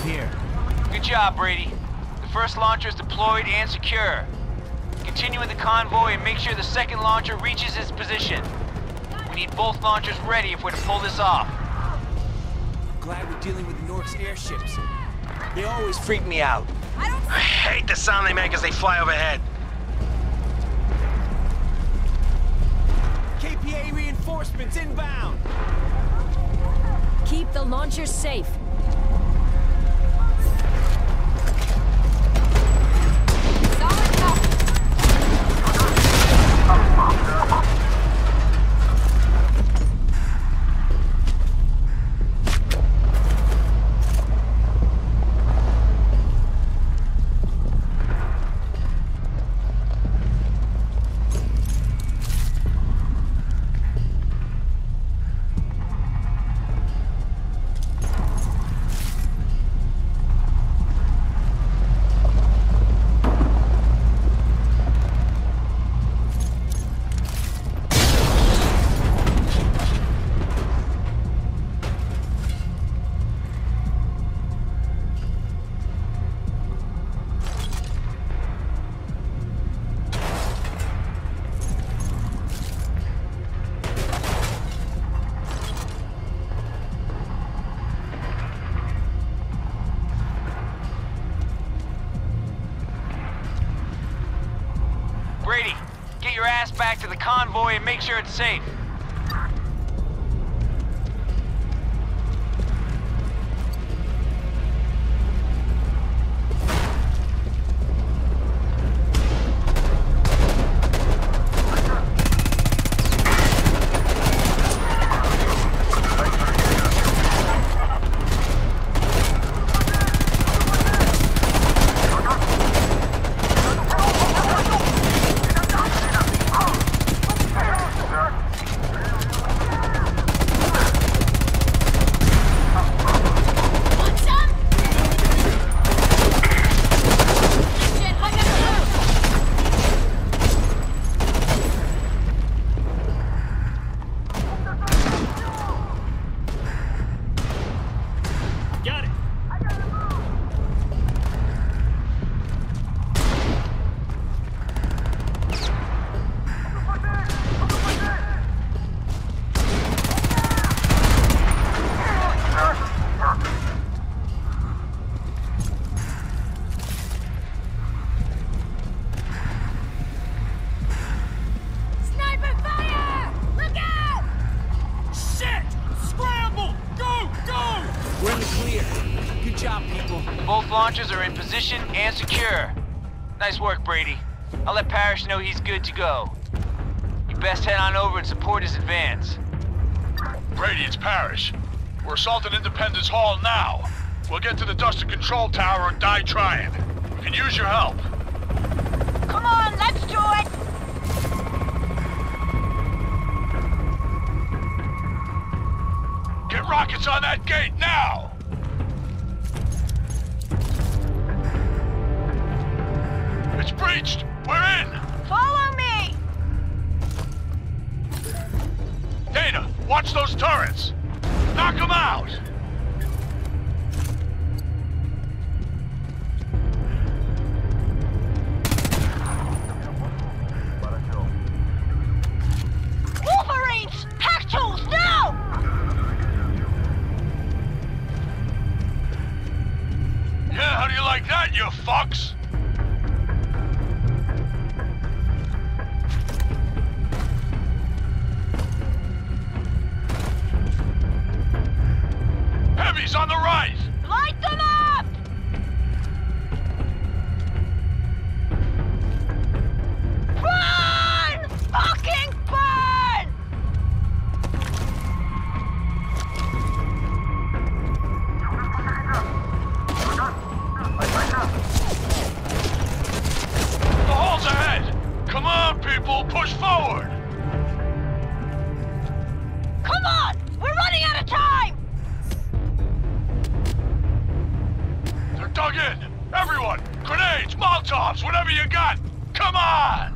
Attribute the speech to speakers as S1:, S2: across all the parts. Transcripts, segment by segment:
S1: clear.
S2: Good job, Brady. The first launcher is deployed and secure. Continue with the convoy and make sure the second launcher reaches its position. We need both launchers ready if we're to pull this off.
S1: Glad we're dealing with the Nork's airships. They always freak me out.
S3: I don't
S4: I hate the sound they make as they fly overhead.
S1: KPA reinforcements inbound!
S3: Keep the launchers safe.
S2: Back to the convoy and make sure it's safe. Both launchers are in position and secure. Nice work, Brady. I'll let Parrish know he's good to go. You best head on over and support his advance.
S5: Brady, it's Parrish. We're assaulting Independence Hall now. We'll get to the Duster Control Tower or die trying. We can use your help.
S3: Come on, let's do it!
S5: Get rockets on that gate now! Breached! We're in!
S3: Follow me!
S5: Dana, watch those turrets! Knock them out! Heavy's on the right! Whatever you got! Come on!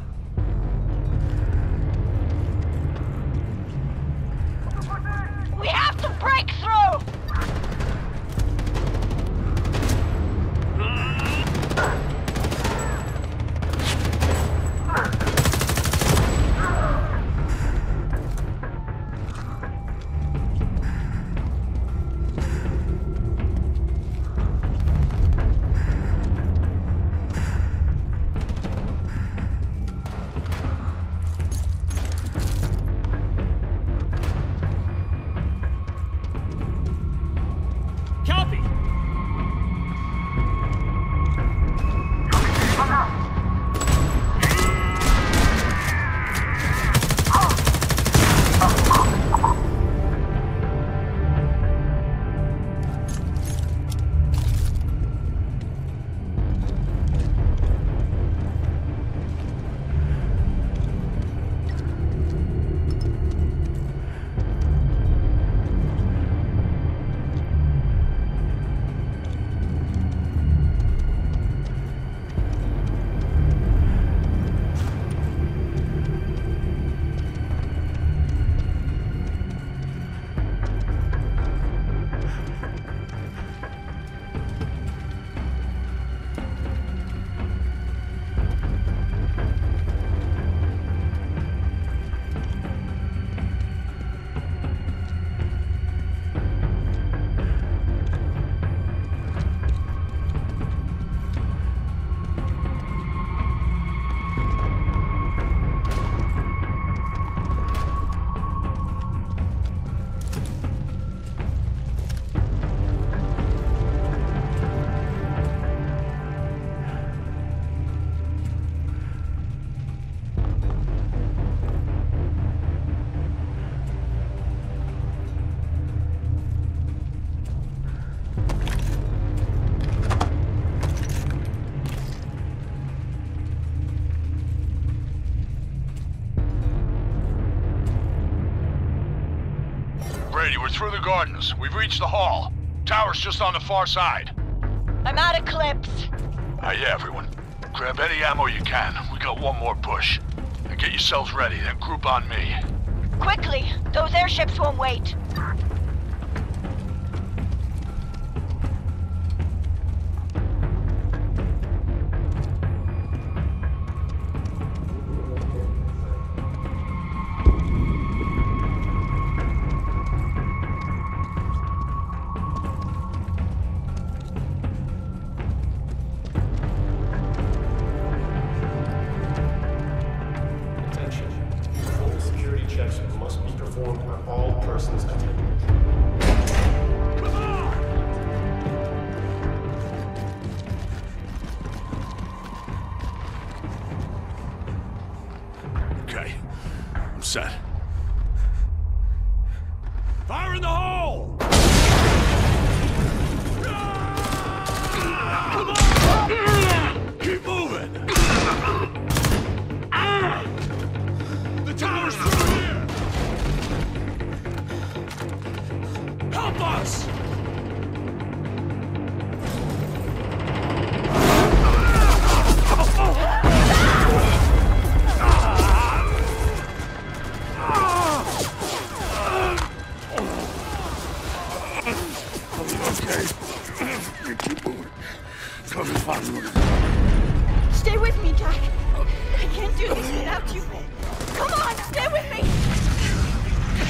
S5: We're through the gardens. We've reached the hall. Tower's just on the far side.
S3: I'm out of clips.
S5: Uh, yeah, everyone. Grab any ammo you can. We got one more push. And get yourselves ready, then group on me.
S3: Quickly, those airships won't wait.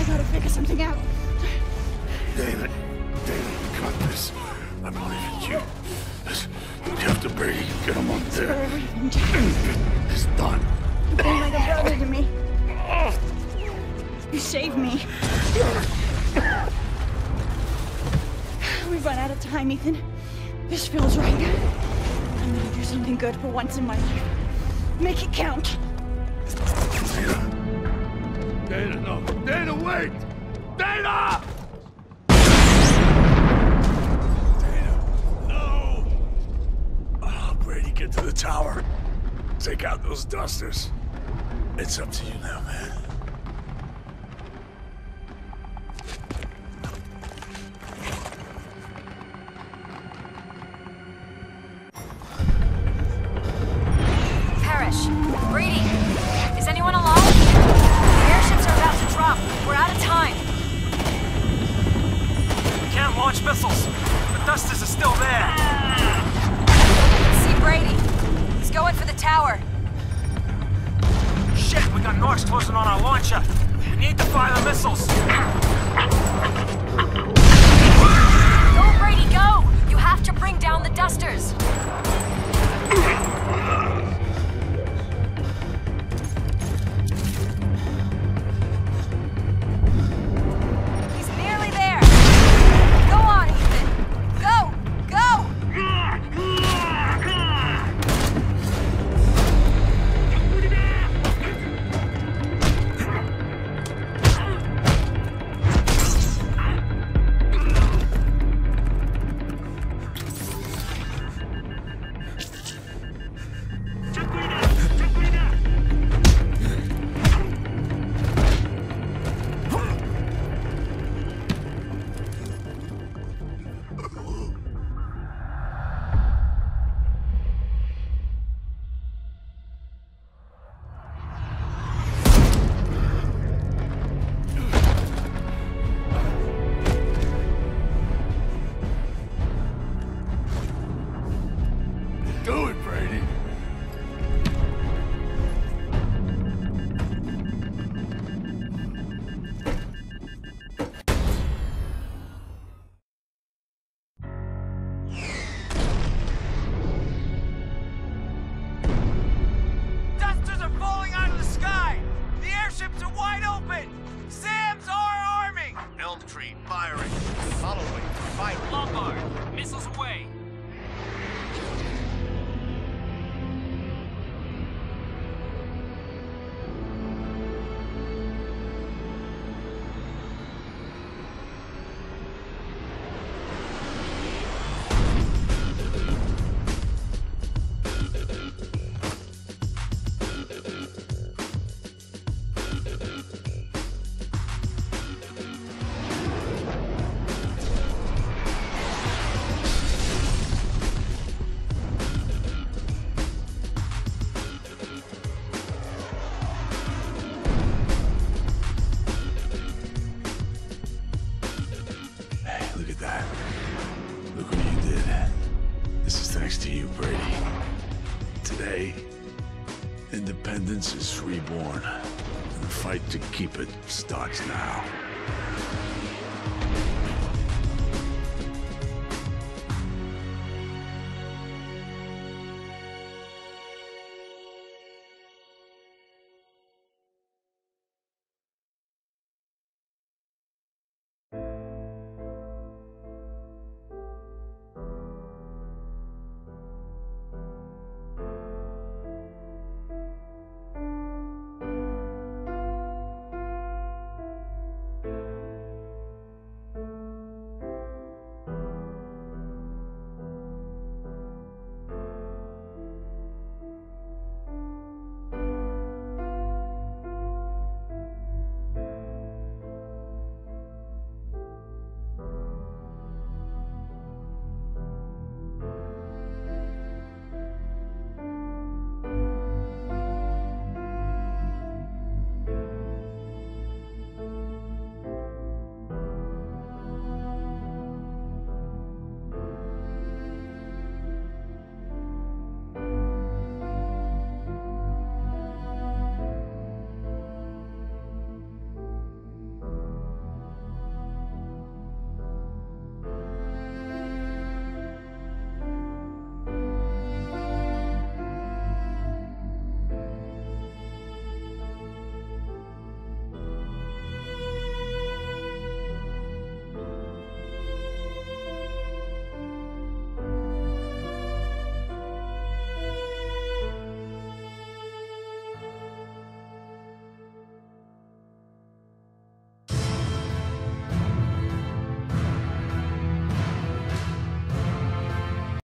S3: Gotta figure something out.
S5: David, David, you got this. I believe in you. This, you have to Brady. Get him up there. It's done.
S3: You've been like a brother to me. You saved me. We've run out of time, Ethan. This feels right. I'm gonna do something good for once in my life. Make it count.
S1: Dana, no. Dana, wait! Dana,
S5: Take out those dusters. It's up to you now, man.
S6: Parrish, Brady, is anyone alone? The airships are about to drop. We're out of time.
S1: We can't launch missiles. The dusters are still there.
S6: Tower.
S1: Shit, we got Norks closing on our launcher. We need to fire the missiles.
S6: Go, Brady, go! You have to bring down the dusters.
S4: Firing. Following, firing.
S1: Lombard, missiles away.
S7: Keep it starts now.